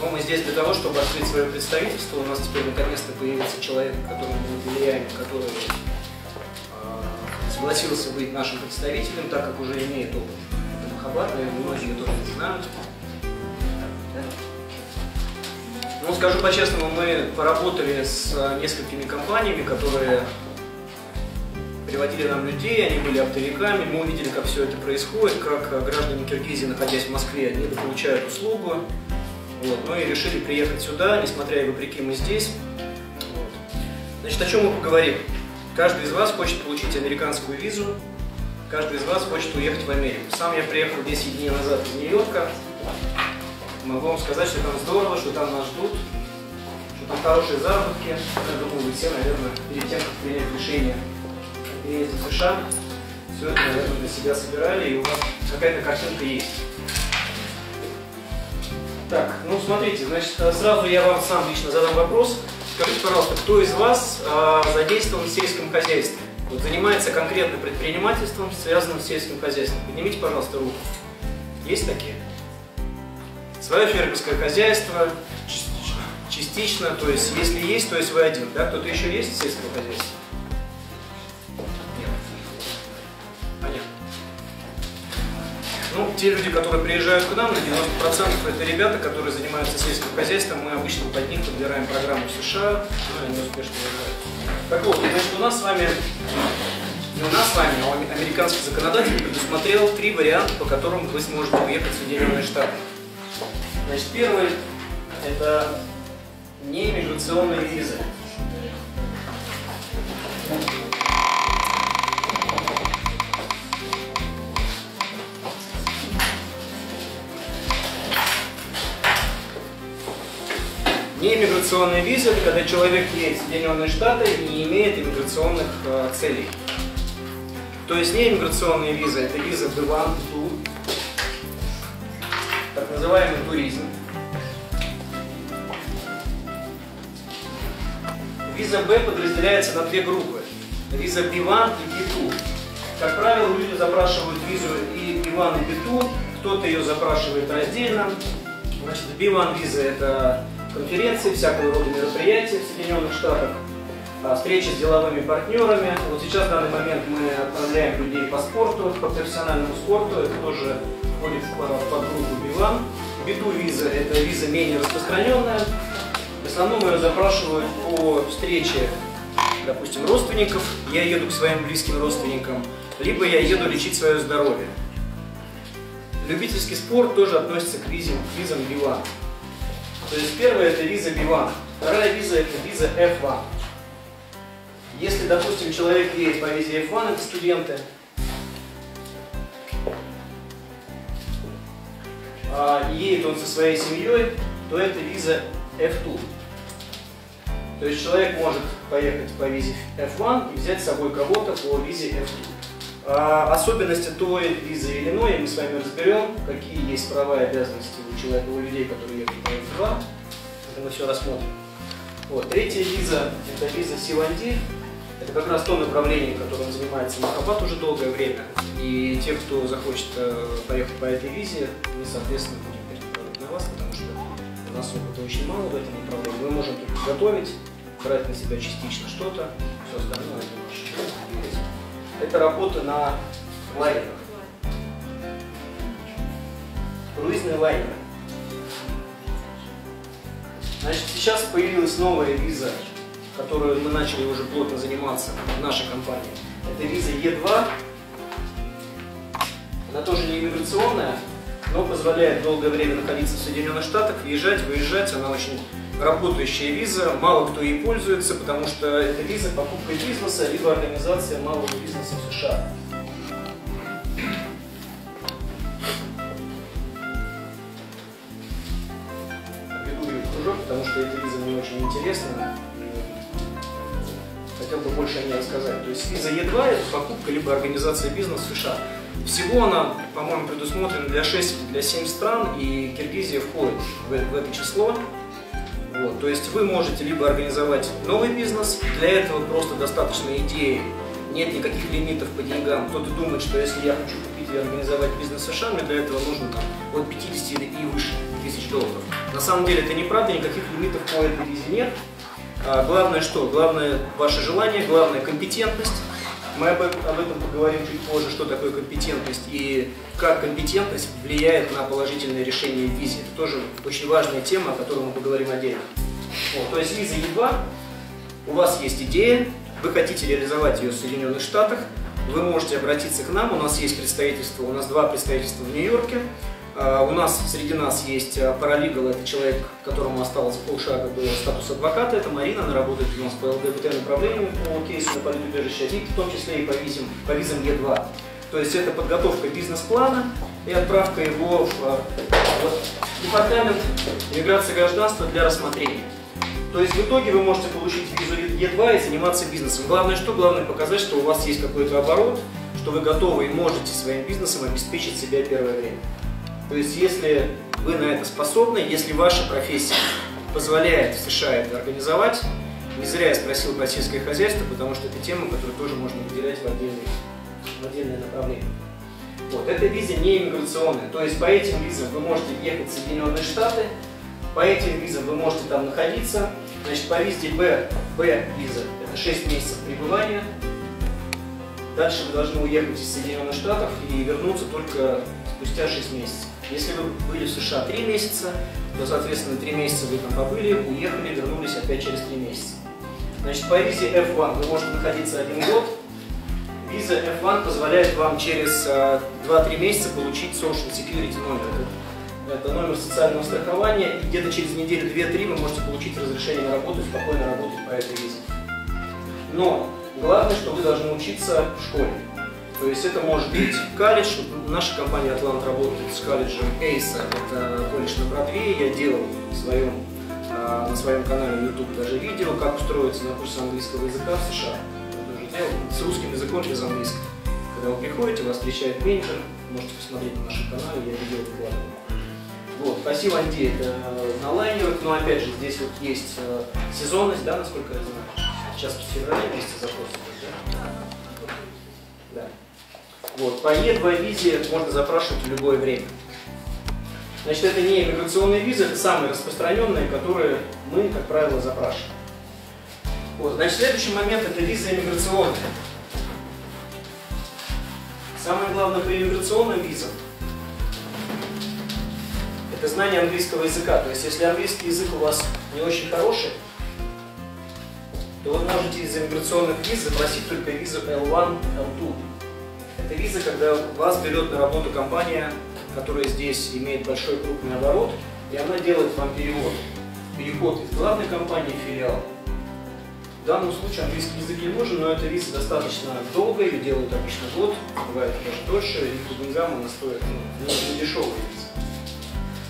Но мы здесь для того, чтобы открыть свое представительство. У нас теперь наконец-то появился человек, которому мы доверяем, который э, согласился быть нашим представителем, так как уже имеет опыт. Это Махаббат, наверное, многие тоже знают. Ну, скажу по-честному, мы поработали с несколькими компаниями, которые приводили нам людей, они были оптовиками, мы увидели, как все это происходит, как граждане Киргизии, находясь в Москве, недополучают услугу. Вот. Ну и решили приехать сюда, несмотря и вопреки мы здесь. Вот. Значит, о чем мы поговорим? Каждый из вас хочет получить американскую визу, каждый из вас хочет уехать в Америку. Сам я приехал 10 дней назад из Нью-Йорка. Могу вам сказать, что там здорово, что там нас ждут, что там хорошие заработки. Я думаю, вы все, наверное, перед тем, как принять решение о переезде в США, все это, наверное, для себя собирали, и у вас какая-то картинка есть. Так, ну смотрите, значит, сразу я вам сам лично задам вопрос. Скажите, пожалуйста, кто из вас э, задействован в сельском хозяйстве? Вот, занимается конкретно предпринимательством, связанным с сельским хозяйством? Поднимите, пожалуйста, руку. Есть такие? Свое фермерское хозяйство? Частично, то есть, если есть, то есть вы один, да? Кто-то еще есть в сельском хозяйстве? Те люди, которые приезжают к нам, на 90% это ребята, которые занимаются сельским хозяйством. Мы обычно под них подбираем программу США, они успешно выезжают. Так вот, значит, у нас с вами, не у нас с вами, а американский законодатель предусмотрел три варианта, по которым вы сможете уехать в Соединенные Штаты. Значит, первый – это неиммиграционные визы. Неиммиграционная виза – это когда человек едет в Соединенные Штаты и не имеет иммиграционных э, целей. То есть неиммиграционная виза – это виза B1, B2, так называемый туризм. Виза B подразделяется на две группы. Виза B1 и B2. Как правило, люди запрашивают визу и B1, и B2. Кто-то ее запрашивает раздельно. Значит, B1 виза – это конференции, всякого рода мероприятия в Соединенных Штатах, а, встречи с деловыми партнерами. Вот сейчас в данный момент мы отправляем людей по спорту, по профессиональному спорту. Это тоже входит в подгруппу B1. B2 виза – это виза менее распространенная. В основном ее запрашивают по встрече, допустим, родственников. Я еду к своим близким родственникам, либо я еду лечить свое здоровье. Любительский спорт тоже относится к визам, к визам B1. То есть первая это виза B1, вторая виза это виза F1. Если, допустим, человек едет по визе F1, это студенты, а едет он со своей семьей, то это виза F2. То есть человек может поехать по визе F1 и взять с собой кого-то по визе F2. А особенности той визы Иллиноя мы с вами разберем, какие есть права и обязанности у человека, у людей, которые едут по F2. Это мы все рассмотрим. Вот. Третья виза – это виза C1D. Это как раз то направление, которым занимается Махабат уже долгое время. И те, кто захочет э, поехать по этой визе, мы, соответственно, будем переправлять на вас, потому что у нас опыта очень мало в этом направлении. Мы можем только готовить, брать на себя частично что-то, все остальное это наше. Это работа на лайнерах. Круизные лайнеры. Значит, сейчас появилась новая виза, которую мы начали уже плотно заниматься в нашей компании. Это виза Е2. Она тоже не иммиграционная, но позволяет долгое время находиться в Соединенных Штатах, въезжать, выезжать. Она очень работающая виза, мало кто ей пользуется, потому что это виза покупка бизнеса, либо организация малого бизнеса в США. Веду ее в кружок, потому что эта виза мне очень интересна. Хотел бы больше о ней рассказать. То есть виза Е2 это покупка либо организация бизнеса в США. Всего она, по-моему, предусмотрена для 6 или для 7 стран, и Киргизия входит в, в это число. Вот, то есть вы можете либо организовать новый бизнес, для этого просто достаточно идеи, нет никаких лимитов по деньгам. Кто-то думает, что если я хочу купить и организовать бизнес в США, мне для этого нужно там, от 50 и выше тысяч долларов. На самом деле это неправда, никаких лимитов по этой визе нет. А, главное что? Главное ваше желание, главное компетентность. Мы об, об этом поговорим чуть позже, что такое компетентность и как компетентность влияет на положительное решение в визе. Это тоже очень важная тема, о которой мы поговорим отдельно. Вот, то есть виза Е2, у вас есть идея, вы хотите реализовать ее в Соединенных Штатах, вы можете обратиться к нам, у нас есть представительство, у нас два представительства в Нью-Йорке, у нас среди нас есть а, паралигал, это человек, которому осталось полшага до статуса адвоката, это Марина, она работает у нас по ЛГБТ направлению по кейсу на политубежище, и в том числе и по визам, по визам Е2. То есть это подготовка бизнес-плана и отправка его в, а, департамент иммиграции и гражданства для рассмотрения. То есть в итоге вы можете получить визу Е2 и заниматься бизнесом. Главное что? Главное показать, что у вас есть какой-то оборот, что вы готовы и можете своим бизнесом обеспечить себя первое время. То есть, если вы на это способны, если ваша профессия позволяет в США это организовать, не зря я спросил про сельское хозяйство, потому что это тема, которую тоже можно выделять в отдельное, в отдельное направление. Вот, эта виза не иммиграционная, то есть по этим визам вы можете ехать в Соединенные Штаты, по этим визам вы можете там находиться. Значит, по визе Б, Б виза это 6 месяцев пребывания, Дальше вы должны уехать из Соединенных Штатов и вернуться только спустя 6 месяцев. Если вы были в США 3 месяца, то, соответственно, 3 месяца вы там побыли, уехали, вернулись опять через 3 месяца. Значит, по визе F1 вы можете находиться один год. Виза F1 позволяет вам через 2-3 э, месяца получить Social Security номер. Это номер социального страхования, и где-то через неделю 2-3 вы можете получить разрешение на работу и спокойно работать по этой визе. Но главное, что вы должны учиться в школе. То есть это может быть колледж. Наша компания Атлант работает с колледжем Эйса. Это колледж на Бродвее. Я делал в своем, а, на своем канале YouTube даже видео, как устроиться на курс английского языка в США. Делал с русским языком без английского. Когда вы приходите, вас встречает менеджер. Можете посмотреть на нашем канале, я видео выкладываю. Вот, спасибо, Анди, это на но опять же здесь вот есть э, сезонность, да, насколько я знаю. Сейчас в феврале месяце запрос Вот. По Е2 визе можно запрашивать в любое время. Значит, это не иммиграционные визы, это самые распространенные, которые мы, как правило, запрашиваем. Вот. Значит, следующий момент – это виза иммиграционная. Самое главное по иммиграционным визам – это знание английского языка. То есть, если английский язык у вас не очень хороший, то вы можете из иммиграционных виз запросить только визу L1, L2. Это виза, когда вас берет на работу компания, которая здесь имеет большой крупный оборот, и она делает вам перевод. Переход из главной компании в филиал. В данном случае английский язык не нужен, но эта виза достаточно долгая, ее делают обычно год, бывает даже дольше, и по деньгам она стоит ну, не, не дешевая виза.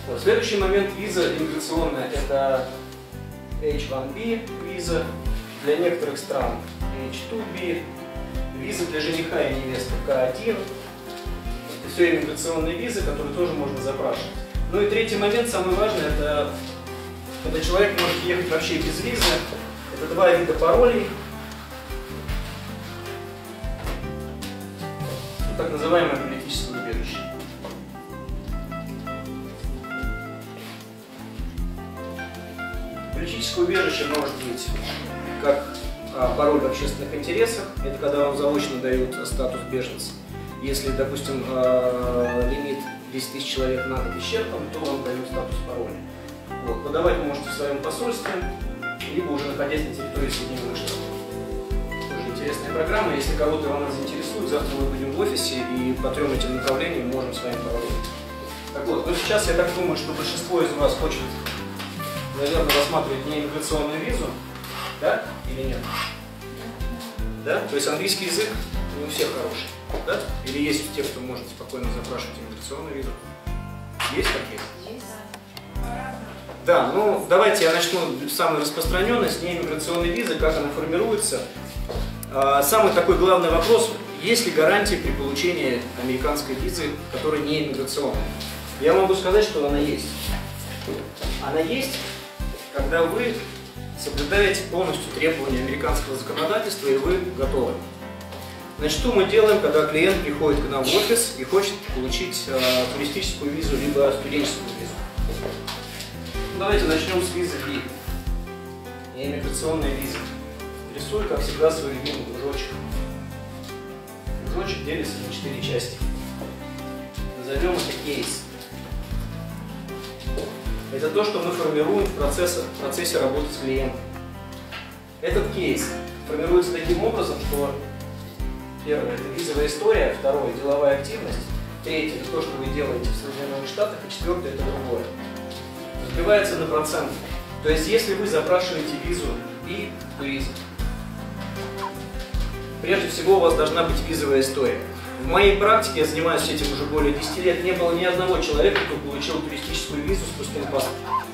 Вот. Следующий момент виза иммиграционная – это H1B виза для некоторых стран H2B, виза для жениха и невесты К1. Это все иммиграционные визы, которые тоже можно запрашивать. Ну и третий момент, самый важный, это когда человек может ехать вообще без визы. Это два вида паролей. Так называемое политическое убежище. Политическое убежище может быть как пароль в общественных интересах. Это когда вам заочно дают статус беженца. Если, допустим, а, лимит 10 тысяч человек на год исчерпан, то вам дают статус пароля. Вот. Подавать вы можете в своем посольстве, либо уже находясь на территории Соединенных Штатов. Тоже интересная программа. Если кого-то она заинтересует, завтра мы будем в офисе и по трем этим направлениям можем с вами поработать. Так вот, ну сейчас я так думаю, что большинство из вас хочет, наверное, рассматривать не иммиграционную визу, да или нет? Да? То есть английский язык не у всех хороший. Да? Или есть те, кто может спокойно запрашивать иммиграционную визу? Есть такие? Есть. Да, ну давайте я начну с самой распространенной, с неиммиграционной визы, как она формируется. А, самый такой главный вопрос, есть ли гарантия при получении американской визы, которая не иммиграционная? Я могу сказать, что она есть. Она есть, когда вы соблюдаете полностью требования американского законодательства и вы готовы. Значит, что мы делаем, когда клиент приходит к нам в офис и хочет получить э, туристическую визу, либо студенческую визу? Давайте начнем с визы B. Иммиграционная виза. Рисую, как всегда, свой любимый кружочек. Кружочек делится на четыре части. Назовем это кейс. Это то, что мы формируем в процессе, в процессе работы с клиентом. Этот кейс формируется таким образом, что первое – это визовая история, второе – деловая активность, третье – это то, что вы делаете в Соединенных Штатах, и четвертое – это другое. Разбивается на проценты. То есть, если вы запрашиваете визу то виза, прежде всего у вас должна быть визовая история. В моей практике, я занимаюсь этим уже более 10 лет, не было ни одного человека, кто получил туристическую визу с пустым паспортом.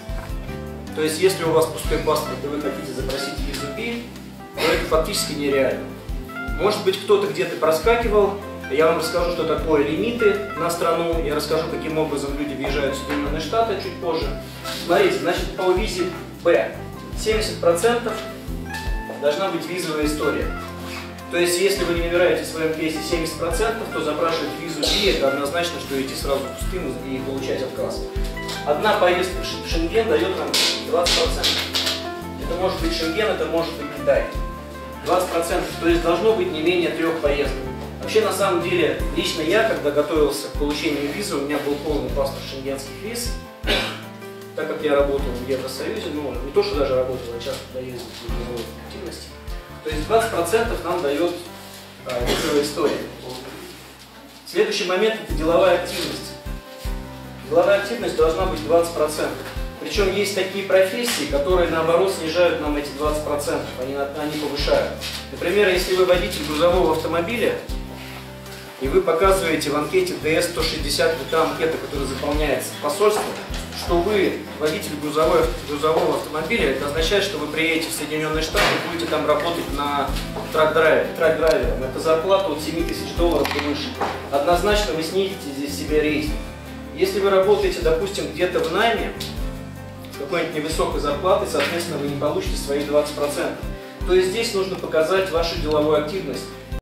То есть, если у вас пустой паспорт, и вы хотите запросить визу B, то это фактически нереально. Может быть, кто-то где-то проскакивал, я вам расскажу, что такое лимиты на страну, я расскажу, каким образом люди въезжают в Соединенные Штаты чуть позже. Смотрите, значит, по визе B 70% должна быть визовая история. То есть, если вы не набираете в своем кейсе 70%, то запрашивать визу B это однозначно, что идти сразу пустым и получать отказ. Одна поездка в Шенген дает нам 20%. Это может быть Шенген, это может быть Китай. 20%, то есть должно быть не менее трех поездок. Вообще, на самом деле, лично я, когда готовился к получению визы, у меня был полный паспорт шенгенских виз, так как я работал в Евросоюзе, ну, не то, что даже работал, а часто туда ездил в активности. То есть 20% нам дает визовая история. Следующий момент – это деловая активность. Деловая активность должна быть 20%. Причем есть такие профессии, которые наоборот снижают нам эти 20%, они, они повышают. Например, если вы водитель грузового автомобиля, и вы показываете в анкете ДС-160, вот та анкета, которая заполняется в посольство, что вы водитель грузового, грузового автомобиля, это означает, что вы приедете в Соединенные Штаты и будете там работать на трак-драйвере. Трак-драйвером. Это зарплата от 7 тысяч долларов и выше. Однозначно вы снизите здесь себе рейтинг. Если вы работаете, допустим, где-то в найме, с какой-нибудь невысокой зарплатой, соответственно, вы не получите свои 20%. То есть здесь нужно показать вашу деловую активность.